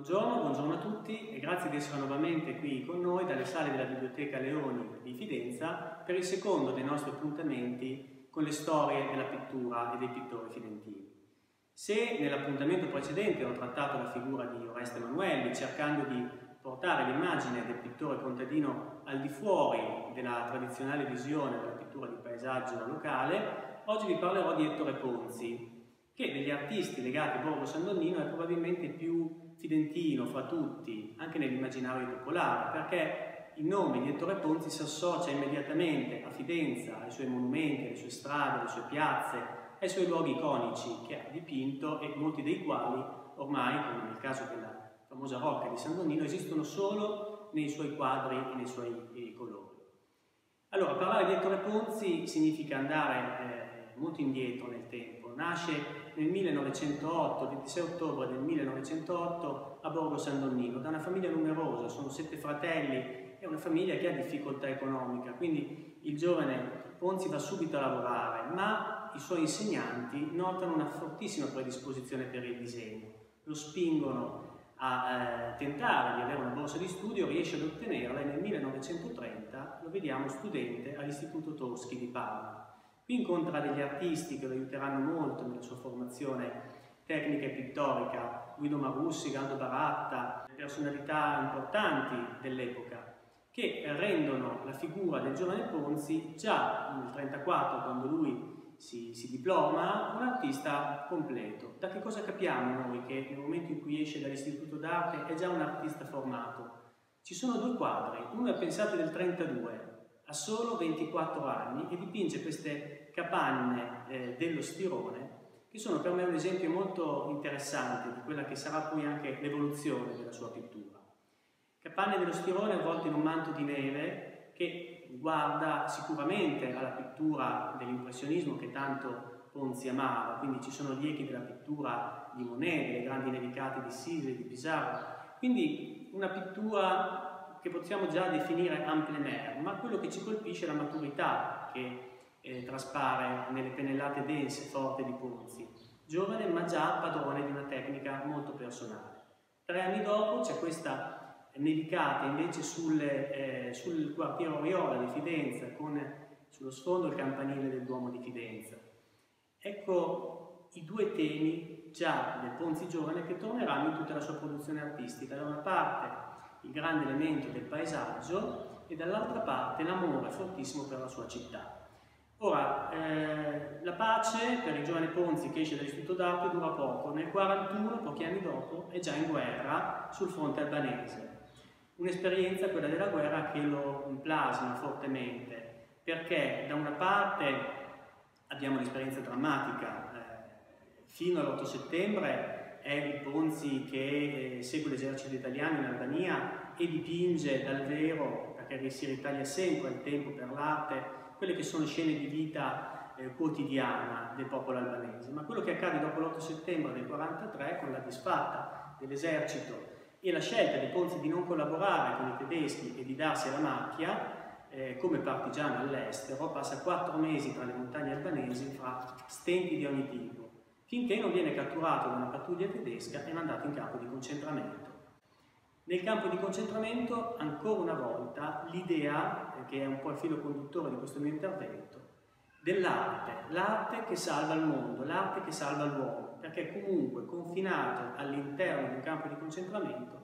Buongiorno, buongiorno, a tutti e grazie di essere nuovamente qui con noi dalle sale della Biblioteca Leoni di Fidenza per il secondo dei nostri appuntamenti con le storie della pittura e dei pittori fidentini. Se nell'appuntamento precedente ho trattato la figura di Oreste Emanuelli cercando di portare l'immagine del pittore contadino al di fuori della tradizionale visione della pittura di paesaggio locale, oggi vi parlerò di Ettore Ponzi, che degli artisti legati a Borgo San Donnino è probabilmente il più fidentino fra tutti, anche nell'immaginario popolare, perché il nome di Ettore Ponzi si associa immediatamente a Fidenza, ai suoi monumenti, alle sue strade, alle sue piazze, ai suoi luoghi iconici che ha dipinto e molti dei quali ormai, come nel caso della famosa rocca di San Donnino, esistono solo nei suoi quadri e nei suoi eh, colori. Allora, parlare di Ettore Ponzi significa andare eh, molto indietro nel tempo, nasce nel 1908, 26 ottobre del 1908 a Borgo San Donnino, da una famiglia numerosa, sono sette fratelli, è una famiglia che ha difficoltà economica, quindi il giovane Ponzi va subito a lavorare, ma i suoi insegnanti notano una fortissima predisposizione per il disegno, lo spingono a eh, tentare di avere una borsa di studio, riesce ad ottenerla e nel 1930 lo vediamo studente all'Istituto Toschi di Parma. Qui incontra degli artisti che lo aiuteranno molto nella sua formazione tecnica e pittorica, Guido Marussi, Gando Baratta, personalità importanti dell'epoca, che rendono la figura del giovane Ponzi già nel 1934, quando lui si, si, diploma, un artista completo. Da che cosa capiamo noi che nel momento in cui esce dall'istituto d'arte è già un artista formato? Ci sono due quadri, uno è pensato del 32, ha solo 24 anni e dipinge queste capanne eh, dello stirone che sono per me un esempio molto interessante di quella che sarà poi anche l'evoluzione della sua pittura. Capanne dello stirone avvolte in un manto di neve che guarda sicuramente alla pittura dell'impressionismo che tanto Ponzi amava, quindi ci sono gli echi della pittura di Monet, delle grandi nevicate di Sise, di Pissarro, quindi una pittura che possiamo già definire en plein air, ma quello che ci colpisce è la maturità che eh, traspare nelle pennellate dense, forte di Ponzi. Giovane ma già padrone di una tecnica molto personale. Tre anni dopo c'è questa nevicata invece sul, eh, sul quartiere Oriola di Fidenza, con sullo sfondo il campanile del Duomo di Fidenza. Ecco i due temi già del Ponzi giovane che torneranno in tutta la sua produzione artistica. Da una parte il grande elemento del paesaggio e dall'altra parte l'amore fortissimo per la sua città. Ora, eh, la pace per il giovane Ponzi che esce dall'istituto d'arte dura poco, nel 41, pochi anni dopo, è già in guerra sul fronte albanese. Un'esperienza, quella della guerra, che lo plasma fortemente, perché da una parte abbiamo l'esperienza drammatica, eh, fino all'8 settembre è il Ponzi che eh, segue l'esercito italiano in Albania e dipinge dal vero, perché si ritaglia sempre il tempo per l'arte, quelle che sono scene di vita eh, quotidiana del popolo albanese. Ma quello che accade dopo l'8 settembre del 1943, con la disfatta dell'esercito e la scelta di Ponzi di non collaborare con i tedeschi e di darsi alla macchia, eh, come partigiano all'estero, passa quattro mesi tra le montagne albanesi fra stenti di ogni tipo finché non viene catturato da una pattuglia tedesca e mandato in campo di concentramento. Nel campo di concentramento, ancora una volta, l'idea, che è un po' il filo conduttore di questo mio intervento, dell'arte, l'arte che salva il mondo, l'arte che salva l'uomo, perché comunque confinato all'interno di un campo di concentramento,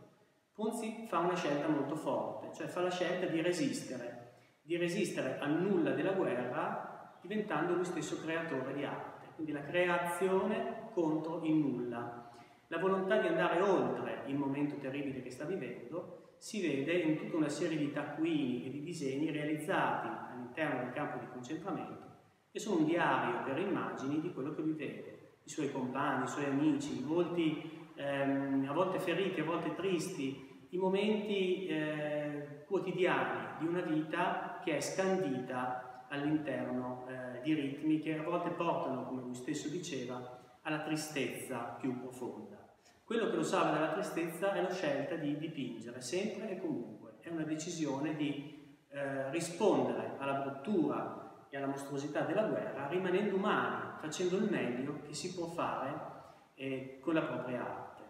Ponzi fa una scelta molto forte, cioè fa la scelta di resistere, di resistere al nulla della guerra diventando lui stesso creatore di arte. Quindi la creazione contro il nulla. La volontà di andare oltre il momento terribile che sta vivendo si vede in tutta una serie di taccuini e di disegni realizzati all'interno del campo di concentramento che sono un diario per immagini di quello che lui vede, i suoi compagni, i suoi amici, i volti ehm, a volte feriti, a volte tristi, i momenti eh, quotidiani di una vita che è scandita all'interno eh, di ritmi che a volte portano, come lui stesso diceva, alla tristezza più profonda. Quello che lo salva dalla tristezza è la scelta di dipingere, sempre e comunque. È una decisione di eh, rispondere alla bruttura e alla mostruosità della guerra rimanendo umani, facendo il meglio che si può fare eh, con la propria arte.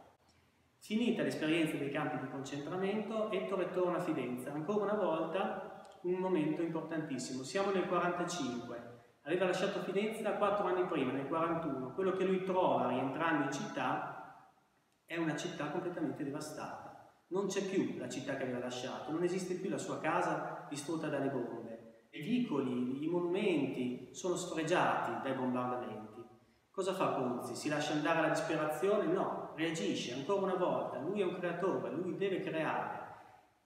Finita l'esperienza dei campi di concentramento, Ettore torna a Fidenza. Ancora una volta un momento importantissimo. Siamo nel 45. Aveva lasciato Fidenza quattro anni prima, nel 41. Quello che lui trova rientrando in città è una città completamente devastata. Non c'è più la città che aveva lasciato, non esiste più la sua casa distrutta dalle bombe. I vicoli, i monumenti sono sfregiati dai bombardamenti. Cosa fa Ponzi? Si lascia andare alla disperazione? No, reagisce ancora una volta. Lui è un creatore, lui deve creare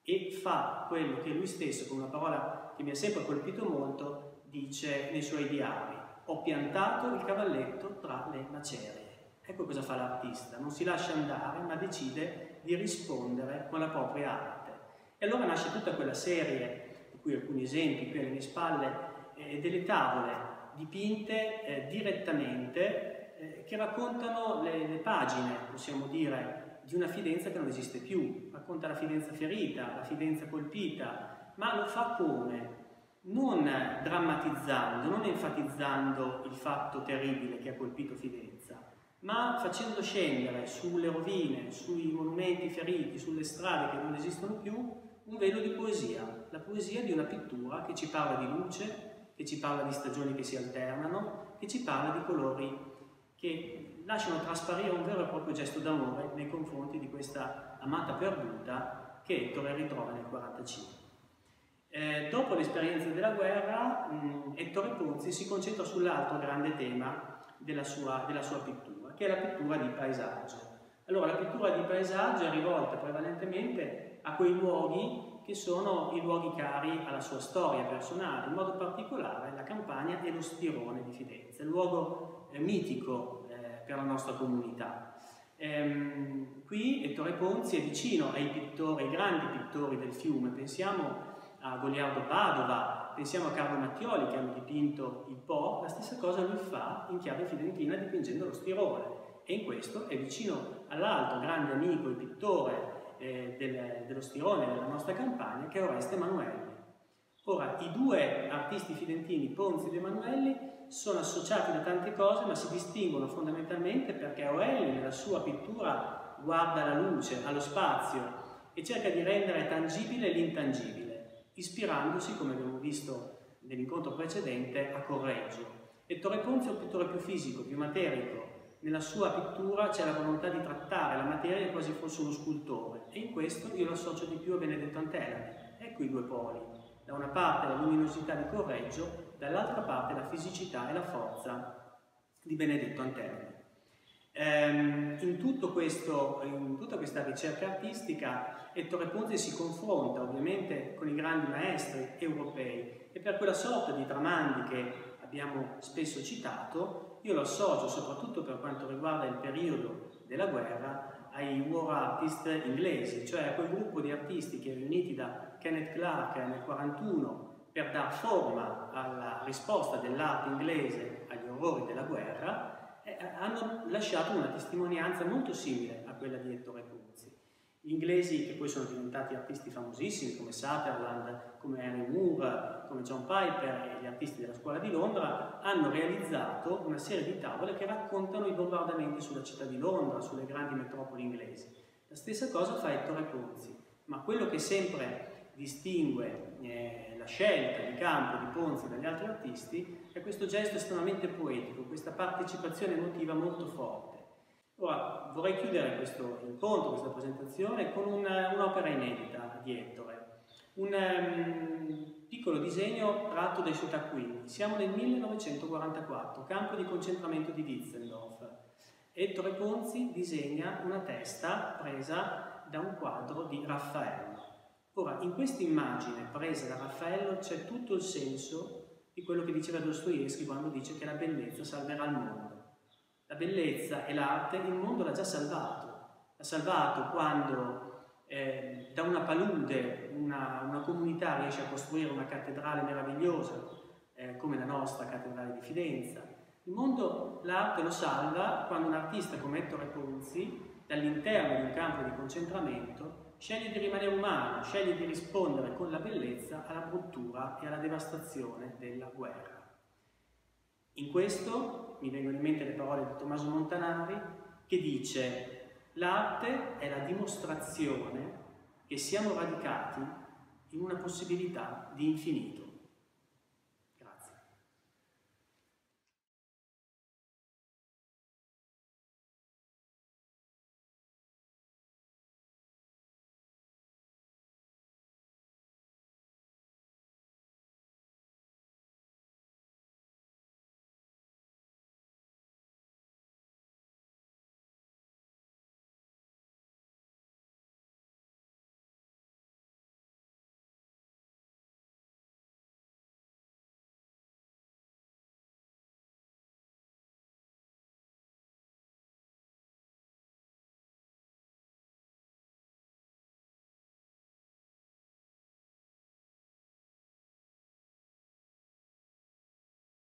e fa quello che lui stesso, con una parola che mi ha sempre colpito molto, dice nei suoi diari. Ho piantato il cavalletto tra le macerie. Ecco cosa fa l'artista, non si lascia andare ma decide di rispondere con la propria arte. E allora nasce tutta quella serie, di cui alcuni esempi qui alle mie spalle, eh, delle tavole dipinte eh, direttamente eh, che raccontano le, le, pagine, possiamo dire, di una fidenza che non esiste più. Racconta la fidenza ferita, la fidenza colpita, ma lo fa come? Non drammatizzando, non enfatizzando il fatto terribile che ha colpito Fidenza, ma facendo scendere sulle rovine, sui monumenti feriti, sulle strade che non esistono più, un velo di poesia, la poesia di una pittura che ci parla di luce, che ci parla di stagioni che si alternano, che ci parla di colori che lasciano trasparire un vero e proprio gesto d'amore nei confronti di questa amata perduta che Ettore ritrova nel 1945. Eh, dopo l'esperienza della guerra, mh, Ettore Ponzi si concentra sull'altro grande tema della sua, della sua pittura, che è la pittura di paesaggio. Allora, la pittura di paesaggio è rivolta prevalentemente a quei luoghi che sono i luoghi cari alla sua storia personale, in modo particolare la campagna e lo stirone di Fidenza, il luogo eh, mitico eh, per la nostra comunità. Ehm, qui Ettore Ponzi è vicino ai pittori, ai grandi pittori del fiume, pensiamo a Goliardo Padova, pensiamo a Carlo Mattioli che hanno dipinto il Po, la stessa cosa lui fa in chiave fidentina dipingendo lo stirone e in questo è vicino all'altro grande amico e pittore eh, del, dello stirone della nostra campagna, che è Oreste Emanuelli. Ora, i due artisti fidentini, Ponzi ed Emanuelli, sono associati da tante cose, ma si distinguono fondamentalmente perché Aurelio nella sua pittura guarda alla luce, allo spazio e cerca di rendere tangibile l'intangibile, ispirandosi, come abbiamo visto nell'incontro precedente, a Correggio. Ettore Ponzi è un pittore più fisico, più materico, nella sua pittura c'è la volontà di trattare la materia quasi fosse uno scultore e in questo io lo associo di più a Benedetto Antelami. Ecco i due poli. Da una parte la luminosità di Correggio, dall'altra parte la fisicità e la forza di Benedetto Antelami. Ehm, in, questo, in tutta questa ricerca artistica Ettore Ponzi si confronta ovviamente con i grandi maestri europei e per quella sorta di tramandi che abbiamo spesso citato io lo associo soprattutto per quanto riguarda il periodo della guerra ai war artist inglesi, cioè a quel gruppo di artisti che riuniti da Kenneth Clark nel 1941 per dar forma alla risposta dell'arte inglese agli orrori della guerra, eh, hanno lasciato una testimonianza molto simile a quella di Ettore Puzzi. Gli inglesi, che poi sono diventati artisti famosissimi come Sutherland, come Henry Moore, come John Piper e gli artisti della scuola di Londra, hanno realizzato una serie di tavole che raccontano i bombardamenti sulla città di Londra, sulle grandi metropoli inglesi. La stessa cosa fa Ettore Ponzi, ma quello che sempre distingue eh, la scelta di campo di Ponzi dagli altri artisti è questo gesto estremamente poetico, questa partecipazione emotiva molto forte. Ora vorrei chiudere questo incontro, questa presentazione, con un'opera inedita di Ettore, un um, piccolo disegno tratto dai suoi taccuini. Siamo nel 1944, campo di concentramento di Witzendorf. Ettore Ponzi disegna una testa presa da un quadro di Raffaello. Ora, in questa immagine presa da Raffaello c'è tutto il senso di quello che diceva Dostoevsky quando dice che la bellezza salverà il mondo. La bellezza e l'arte il mondo l'ha già salvato. L'ha salvato quando eh, da una palude una, una, comunità riesce a costruire una cattedrale meravigliosa eh, come la nostra cattedrale di Fidenza. Il mondo l'arte lo salva quando un artista come Ettore Ponzi, dall'interno di un campo di concentramento, sceglie di rimanere umano, sceglie di rispondere con la bellezza alla bruttura e alla devastazione della guerra. In questo mi vengono in mente le parole di Tommaso Montanari che dice L'arte è la dimostrazione che siamo radicati in una possibilità di infinito.